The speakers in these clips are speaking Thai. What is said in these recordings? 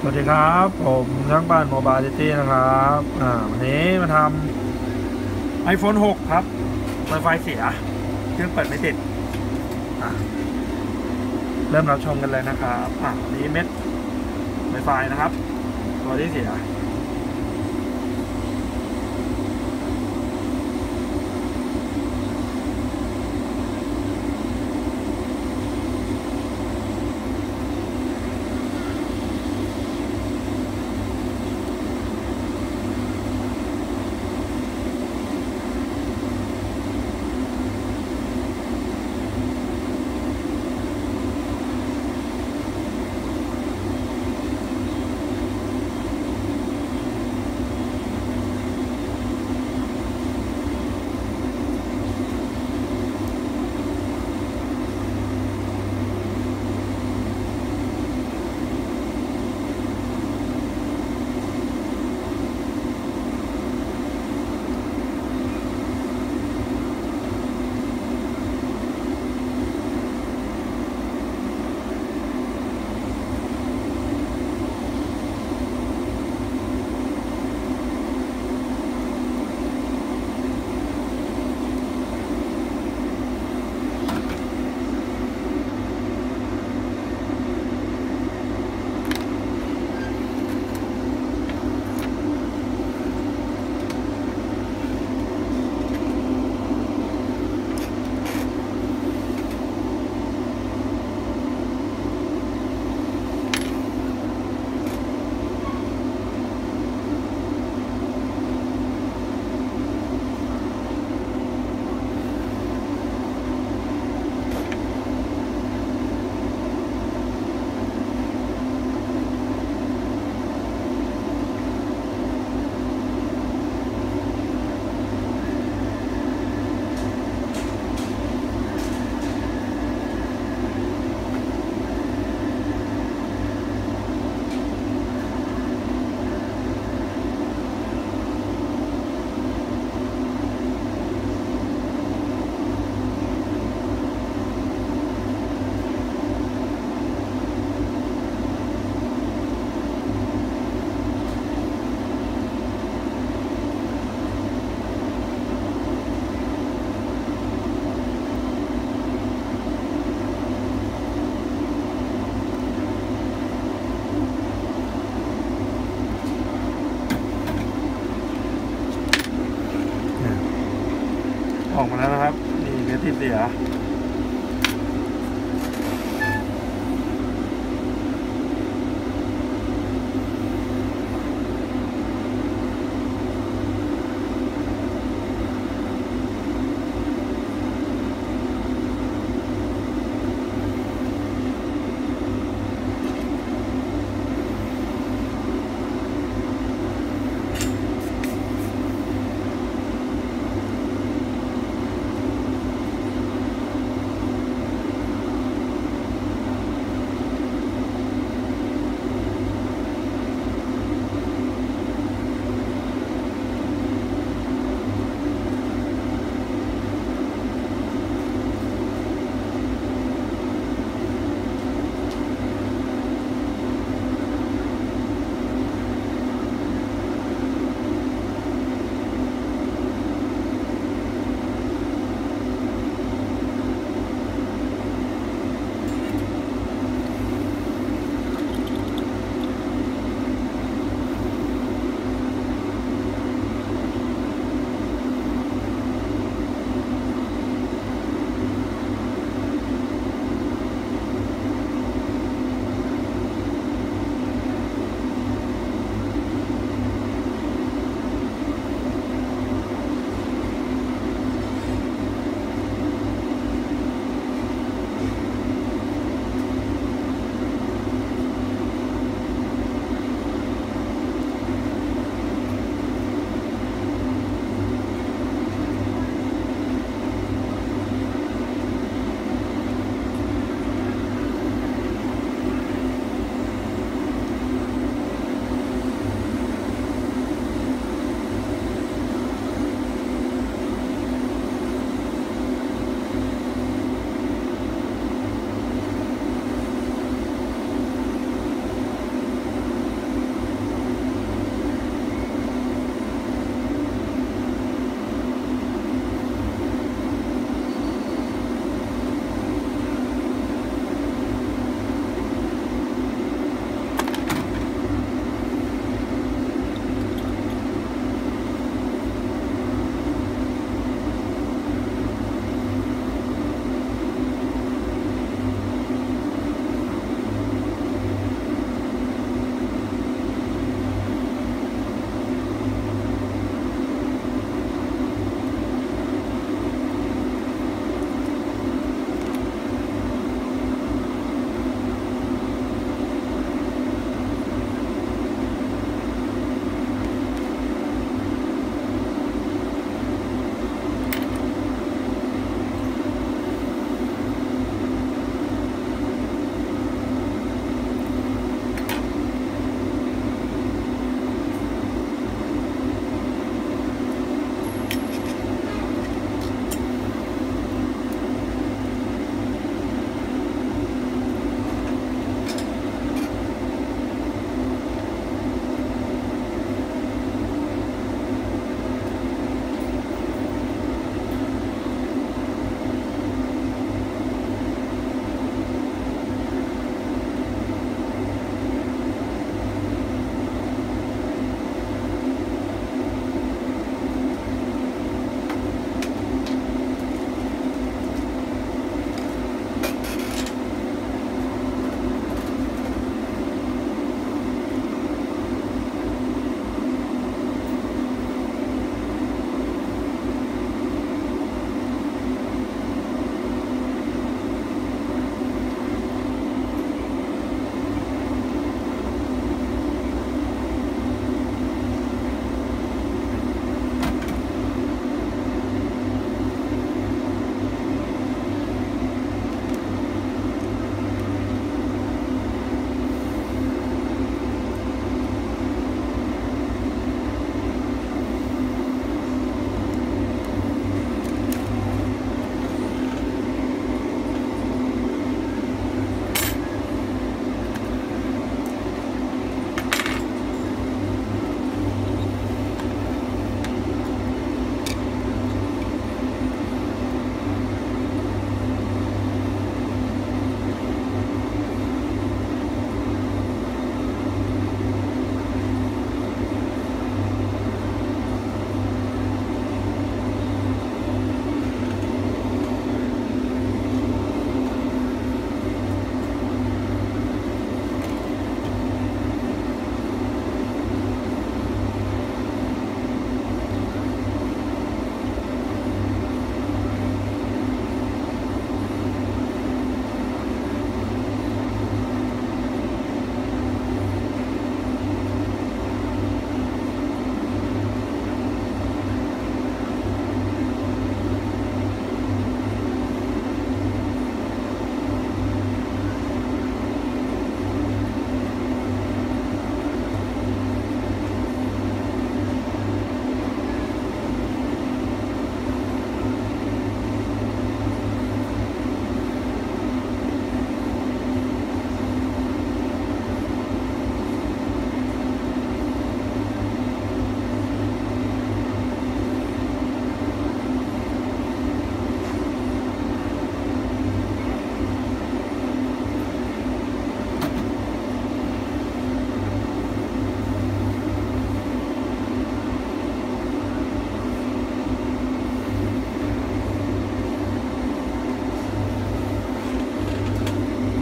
สวัสดีครับ ผมช่างบ้านโมบายลิตี้นะครับอ่าวันนี้มาทำ iPhone 6 ครับไรไฟเสียเครื่องเปิดไม่ติดเริ่มรับชมกันเลยนะครับอะนี้เม็ดไรไฟนะครับ ตัวที่เสีย นี่เ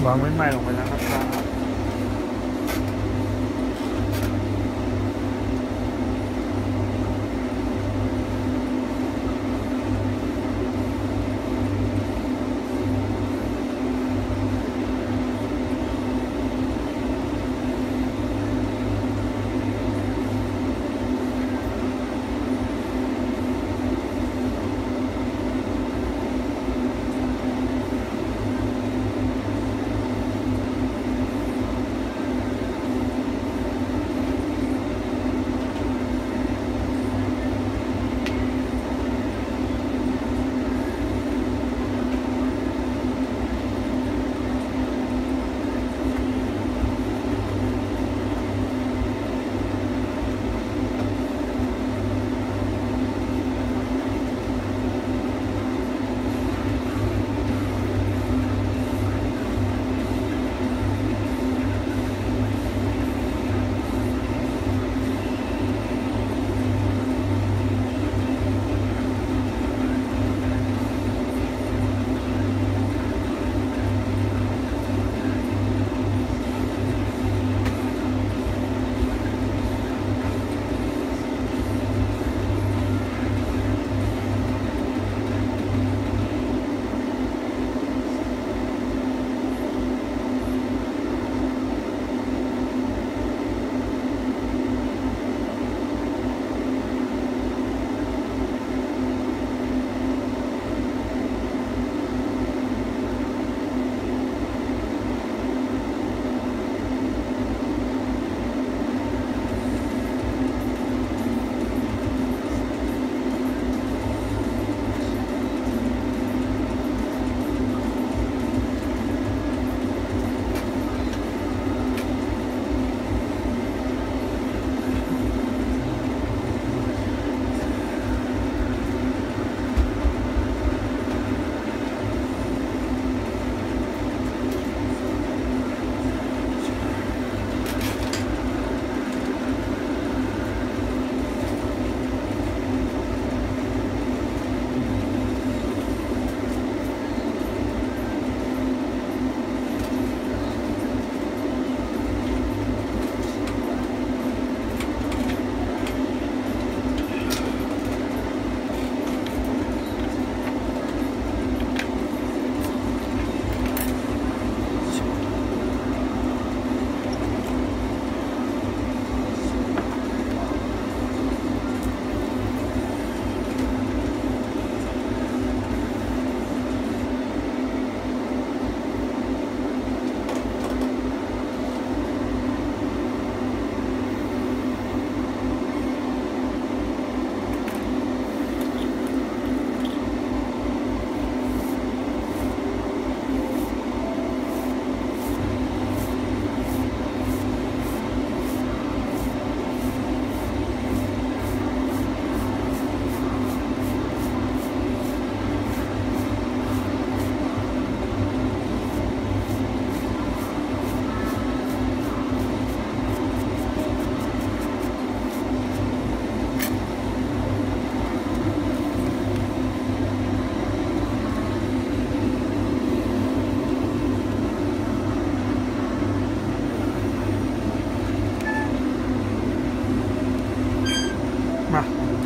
วางไว้ใหม่ลงไปแล้ว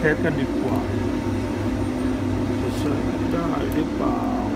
เทสกันดีกว่าจะใช้ได้หรือเปล่า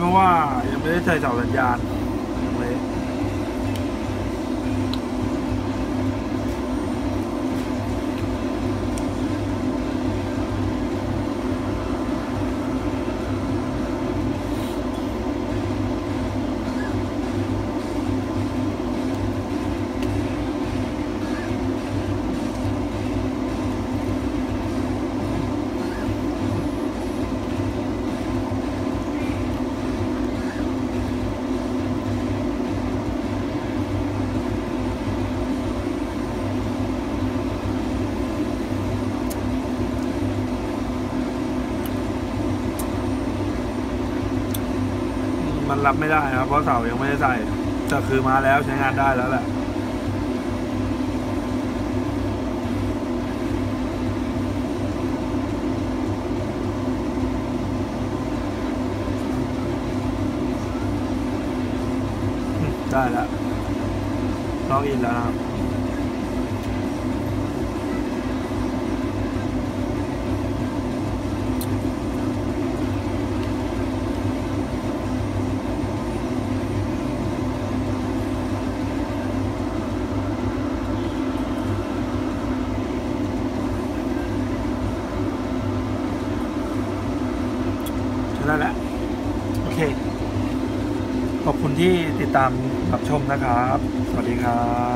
เพราะว่ายังไม่ได้ใส่เสาสัญญาณเว้ย มันรับไม่ได้นะครับเพราะเสายังไม่ได้ใส่แต่คือมาแล้วใช้งานได้แล้วแหละได้แล้วล็อกอินแล้วครับ ใช่ได้แล้ว โอเค ขอบคุณที่ติด ตามรับชมนะครับ สวัสดีครับ